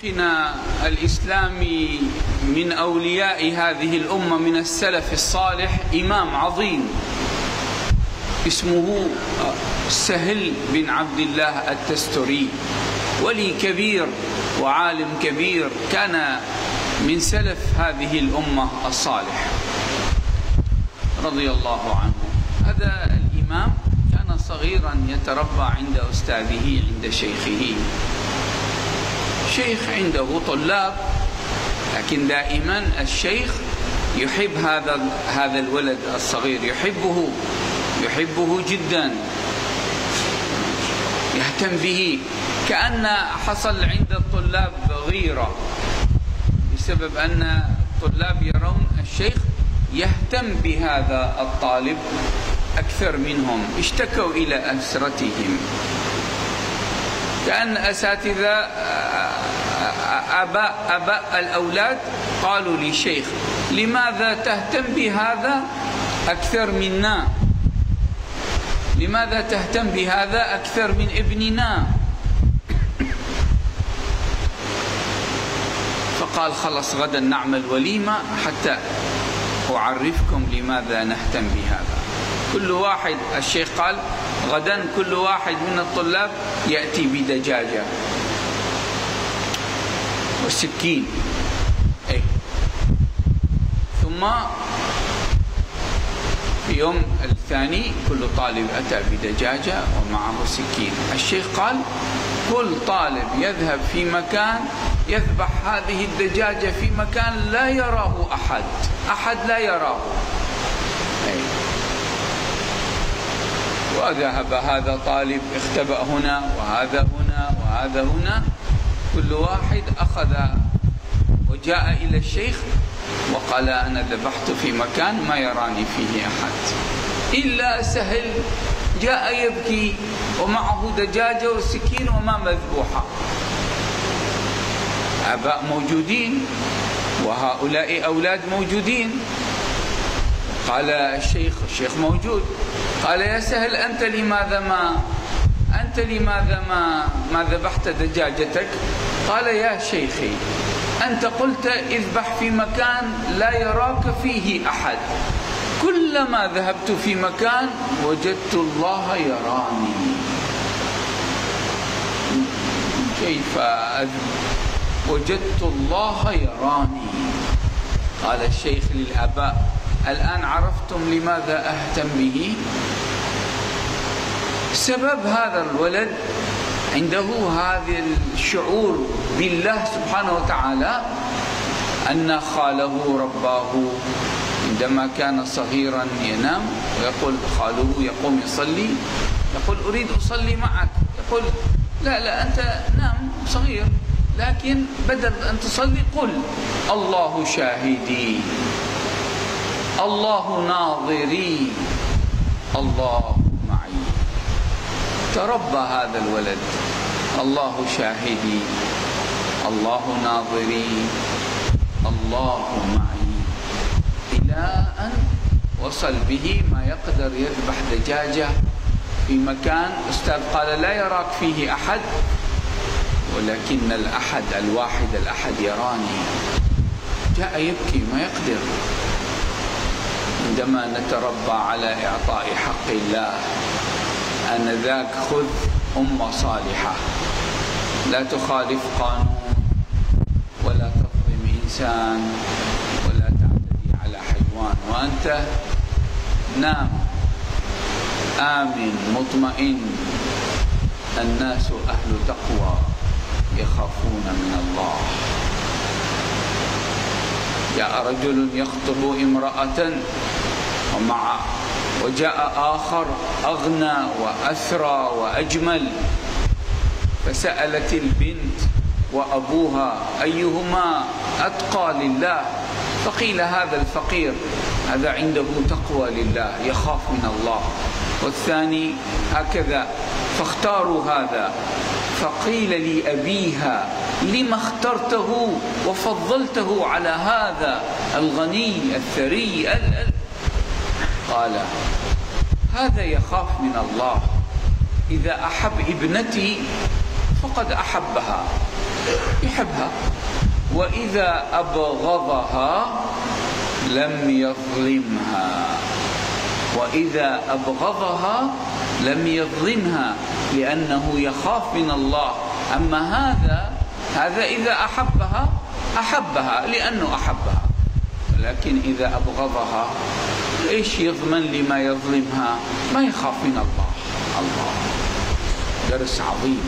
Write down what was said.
شيخنا الإسلامي من أولياء هذه الأمة من السلف الصالح إمام عظيم. اسمه سهل بن عبد الله التستري ولي كبير وعالم كبير كان من سلف هذه الأمة الصالح. رضي الله عنه. هذا الإمام كان صغيرا يتربى عند أستاذه عند شيخه. شيخ عنده طلاب لكن دائما الشيخ يحب هذا هذا الولد الصغير يحبه يحبه جدا. يهتم به. كأن حصل عند الطلاب غيرة بسبب أن الطلاب يرون الشيخ يهتم بهذا الطالب أكثر منهم اشتكوا إلى أسرتهم. كأن أساتذة أباء أباء الأولاد قالوا للشيخ لماذا تهتم بهذا أكثر منا؟ لماذا تهتم بهذا أكثر من ابننا؟ فقال خلص غدا نعمل وليمة حتى أعرفكم لماذا نهتم بهذا. كل واحد الشيخ قال غدا كل واحد من الطلاب يأتي بدجاجة. وسكين أي ثم في يوم الثاني كل طالب أتى بدجاجة ومعه سكين. الشيخ قال كل طالب يذهب في مكان يذبح هذه الدجاجة في مكان لا يراه أحد. أحد لا يراه. أي. وذهب هذا طالب اختبأ هنا وهذا هنا وهذا هنا. كل واحد أخذ وجاء إلى الشيخ وقال أنا ذبحت في مكان ما يراني فيه أحد. إلا سهل جاء يبكي ومعه دجاجة وسكين وما مذبوحة. أباء موجودين وهؤلاء أولاد موجودين. قال الشيخ الشيخ موجود. قال يا سهل أنت لماذا ما أنت لماذا ما ما ذبحت دجاجتك؟ قال يا شيخي أنت قلت اذبح في مكان لا يراك فيه أحد. كلما ذهبت في مكان وجدت الله يراني. كيف وجدت الله يراني. قال الشيخ للآباء الآن عرفتم لماذا أهتم به؟ سبب هذا الولد عنده هذا الشعور بالله سبحانه وتعالى أن خاله رباه عندما كان صغيرا ينام ويقول خاله يقوم يصلي يقول أريد أصلي معك. يقول لا لا أنت نام صغير لكن بدل أن تصلي قل الله شاهدي. الله ناظري الله معي تربى هذا الولد الله شاهدي الله ناظري الله معي إلى أن وصل به ما يقدر يذبح دجاجة في مكان أستاذ قال لا يراك فيه أحد ولكن الأحد الواحد الأحد يراني جاء يبكي ما يقدر عندما نتربى على إعطاء حق الله آنذاك خذ أمة صالحة. لا تخالف قانون ولا تظلم إنسان ولا تعتدي على حيوان. وأنت نام آمن مطمئن الناس أهل تقوى يخافون من الله. جاء رجل يخطب امرأة ومع وجاء آخر أغنى وأثرى وأجمل فسألت البنت وأبوها أيهما أتقى لله؟ فقيل هذا الفقير هذا عنده تقوى لله يخاف من الله. والثاني هكذا فاختاروا هذا. فقيل لأبيها لما اخترته وفضلته على هذا الغني الثري قال هذا يخاف من الله. إذا أحب ابنتي فقد أحبها يحبها. وإذا أبغضها لم يظلمها. وإذا أبغضها لم يظلمها. لأنه يخاف من الله. أما هذا هذا إذا أحبها أحبها لأنه أحبها. لكن إذا أبغضها إيش يضمن لما يظلمها؟ ما يخاف من الله. الله. درس عظيم.